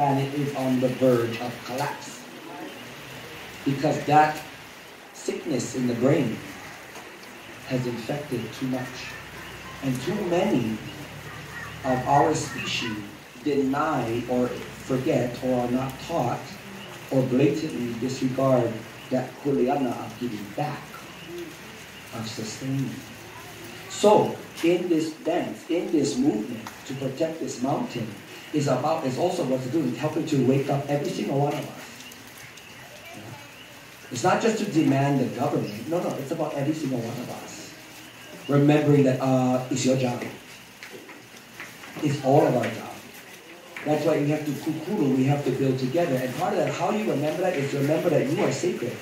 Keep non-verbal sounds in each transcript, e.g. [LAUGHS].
planet is on the verge of collapse. Because that sickness in the brain has infected too much. And too many of our species deny or forget or are not taught or blatantly disregard that kuleana of giving back, of sustaining. So, in this dance, in this movement to protect this mountain, is about is also what to do is helping to wake up every single one of us. It's not just to demand the government. No, no, it's about every single one of us. Remembering that uh, it's your job. It's all of our job. That's why we have to kukulu, we have to build together. And part of that, how you remember that is remember that you are sacred.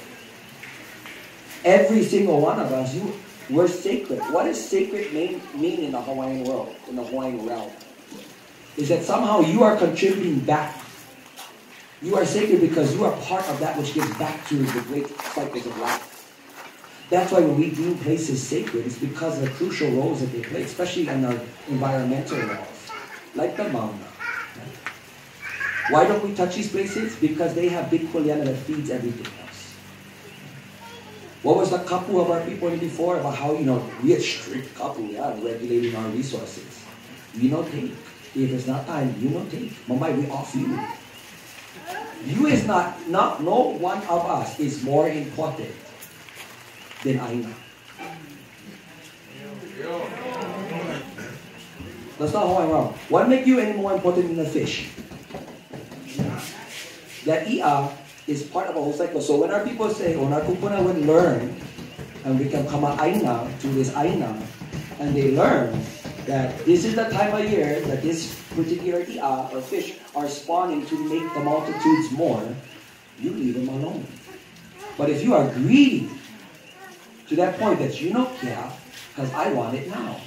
Every single one of us, you, we're sacred. What does sacred mean, mean in the Hawaiian world, in the Hawaiian realm? Is that somehow you are contributing back. You are sacred because you are part of that which gives back to the great cycles of life. That's why when we deem places sacred, it's because of the crucial roles that they play, especially in our environmental laws, like the mauna. Why don't we touch these places? Because they have big kuleana that feeds everything else. What was the kapu of our people before about how, you know, we had strict kapu, yeah, regulating our resources. You know, take. If it's not time, you will take. Mamai, we off you. You is not, not, no one of us is more important than Aina. That's not how I'm wrong. What make you any more important than a fish? That ia is part of a whole cycle. So when our people say, oh, when our kupuna would learn and become kama aina to this aina, and they learn that this is the time of year that this particular ia or fish are spawning to make the multitudes more, you leave them alone. But if you are greedy to that point that you know, yeah, because I want it now,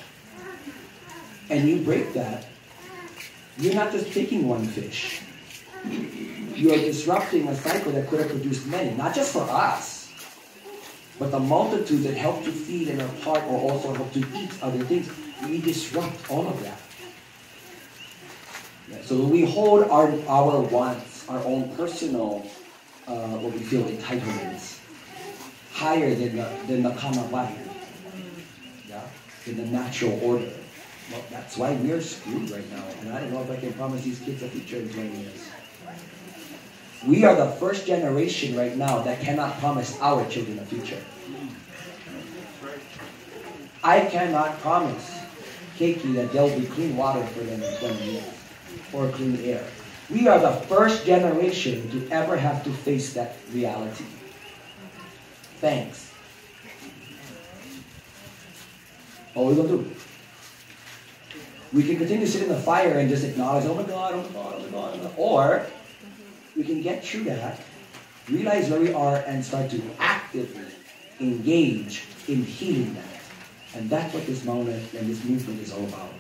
and you break that, you're not just taking one fish. You are disrupting a cycle that could have produced many, not just for us, but the multitude that help to feed and are part or also help to eat other things. We disrupt all of that. Yeah, so we hold our, our wants, our own personal, uh, what we feel entitlements, higher than the, than the kanawai, yeah, than the natural order. Well, that's why we're screwed right now. And I don't know if I can promise these kids a future in 20 years. We are the first generation right now that cannot promise our children a future. I cannot promise That there'll be clean water for them in 20 years or clean air. We are the first generation to ever have to face that reality. Thanks. What are we going to do? We can continue to sit in the fire and just acknowledge, oh my God, oh my God, oh my God, oh my God. Or we can get through that, realize where we are, and start to actively engage in healing that. And that's what this moment and this movement is all about.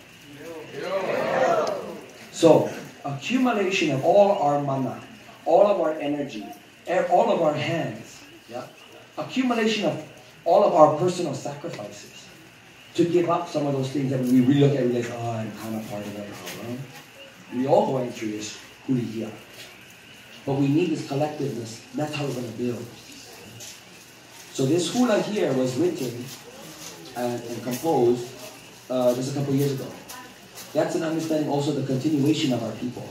So, accumulation of all our mana, all of our energy, eh, all of our hands, yeah? accumulation of all of our personal sacrifices to give up some of those things that we really look at it, we realize, oh, I'm kind of part of that problem. We all going through this huliau. But we need this collectiveness. That's how we're going to build. So this hula here was written and, and composed uh, just a couple years ago. That's an understanding also the continuation of our people.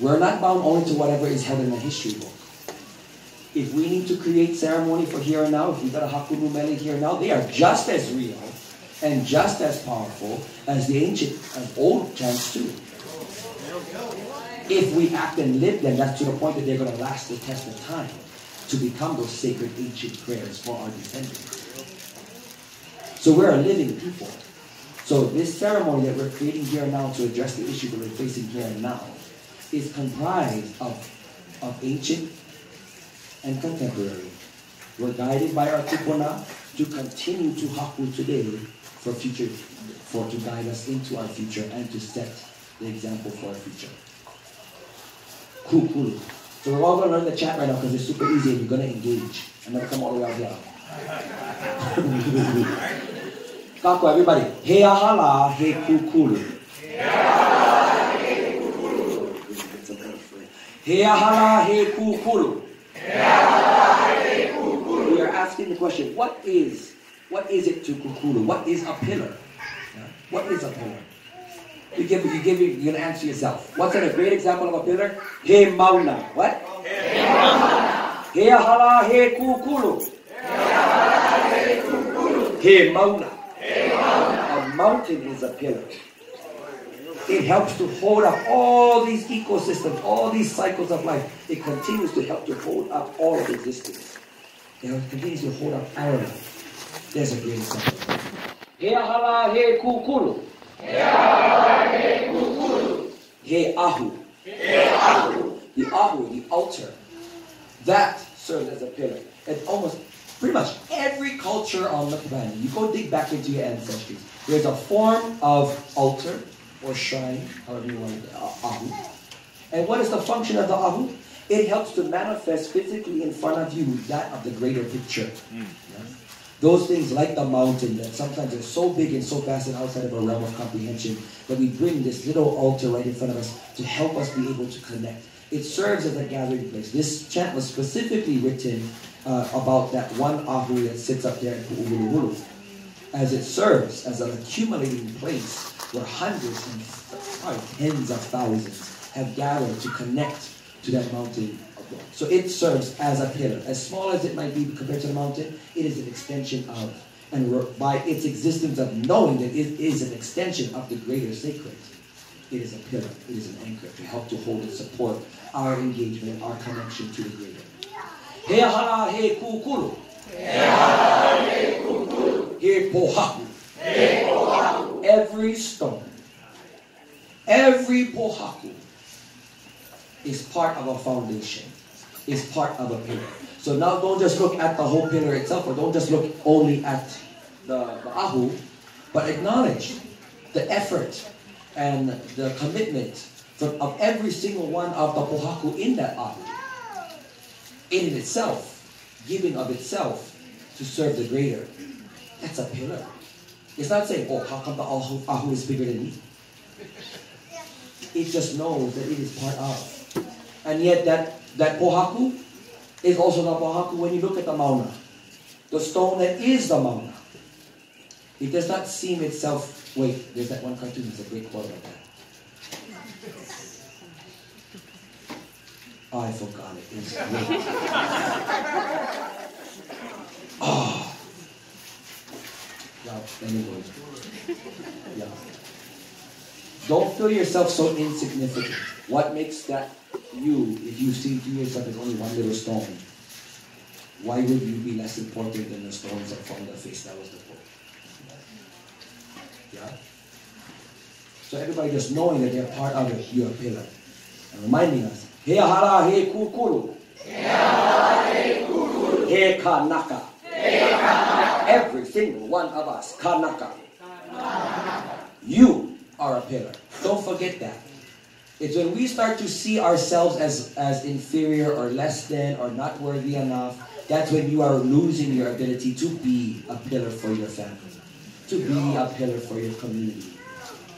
We're not bound only to whatever is held in the history book. If we need to create ceremony for here and now, if we got a Hakunu Mele here and now, they are just as real and just as powerful as the ancient, and old chants too. If we act and live them, that's to the point that they're going to last the test of time to become those sacred ancient prayers for our descendants. So we're a living people. So this ceremony that we're creating here now to address the issue that we're facing here and now is comprised of, of ancient and contemporary. We're guided by our kupuna to continue to haku today for future, for to guide us into our future and to set the example for our future. Cool, cool. So we're all to learn the chat right now because it's super easy and you're going to engage. I'm to come all the way out here. [LAUGHS] Kako, everybody. He ahala, he kukulu. He ahala he kukulu. We are asking the question, what is what is it to kukulu? What is a pillar? What is a pillar? You give you give you're gonna answer yourself. What's a great example of a pillar? He mauna. What? He ahala he kukulu. He mauna. A mountain is a pillar. It helps to hold up all these ecosystems, all these cycles of life. It continues to help to hold up all of existence. It continues to hold up our life. There's a great example. He ahala he kukulu. He ahu. The ahu, the altar. That serves as a pillar. And almost pretty much every culture on the planet, you go dig back into your ancestry. There's a form of altar or shrine, however you want to call it, uh, ahu. And what is the function of the ahu? It helps to manifest physically in front of you that of the greater picture. Yeah? Those things like the mountain that sometimes are so big and so vast and outside of our realm of comprehension that we bring this little altar right in front of us to help us be able to connect. It serves as a gathering place. This chant was specifically written uh, about that one ahu that sits up there in Pu'uhuluhulu, as it serves as an accumulating place where hundreds and probably tens of thousands have gathered to connect to that mountain of. So it serves as a pillar. As small as it might be compared to the mountain, it is an extension of. And by its existence of knowing that it is an extension of the greater sacred, it is a pillar, it is an anchor to help to hold and support our engagement, our connection to the greater. He hara he kukulu. He pohaku. Every stone, every pohaku is part of a foundation, is part of a pillar. So now don't just look at the whole pillar itself, or don't just look only at the, the ahu, but acknowledge the effort and the commitment of every single one of the pohaku in that ahu. In itself, giving of itself to serve the greater. That's a pillar. It's not saying, oh, how come the ahu, ahu is bigger than me? It just knows that it is part of. And yet that, that pohaku is also the pohaku when you look at the mauna. The stone that is the mauna. It does not seem itself, wait, there's that one cartoon, there's a great quote about that. Oh, I forgot it. It's great. [LAUGHS] oh. Anyway. Yeah. Don't feel yourself so insignificant. What makes that you, if you see to yourself as only one little stone, why would you be less important than the stones that formed the face? That was the quote. Yeah? So everybody just knowing that they're part of it, you're a pillar. And reminding us, He hara he kukulu. He kanaka. Every single one of us, kanaka. You are a pillar. Don't forget that. It's when we start to see ourselves as, as inferior or less than or not worthy enough, that's when you are losing your ability to be a pillar for your family, to be a pillar for your community,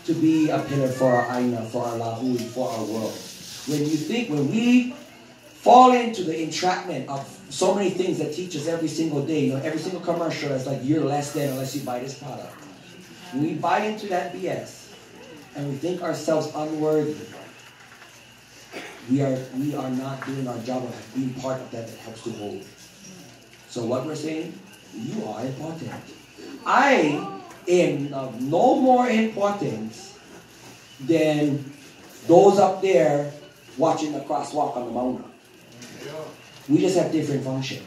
to be a pillar for our aina, for our lahui, for our world. When you think, when we fall into the entrapment of so many things that teach us every single day, you know, every single commercial is like, you're less than unless you buy this product. When we buy into that BS and we think ourselves unworthy, we are, we are not doing our job of being part of that that helps to hold. So what we're saying, you are important. I am of no more importance than those up there watching the crosswalk on the mountain. We just have different function.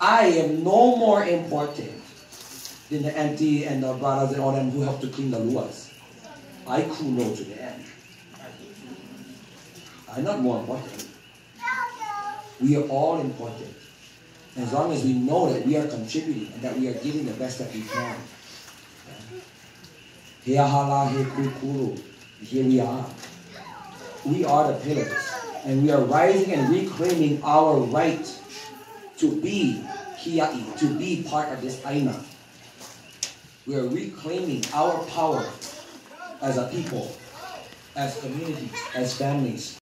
I am no more important than the auntie and the brothers and all them who help to clean the luas. I kuno to them. I'm not more important. We are all important. As long as we know that we are contributing and that we are giving the best that we can. Here we are. We are the pillars. And we are rising and reclaiming our right to be kiai, to be part of this aina. We are reclaiming our power as a people, as communities, as families,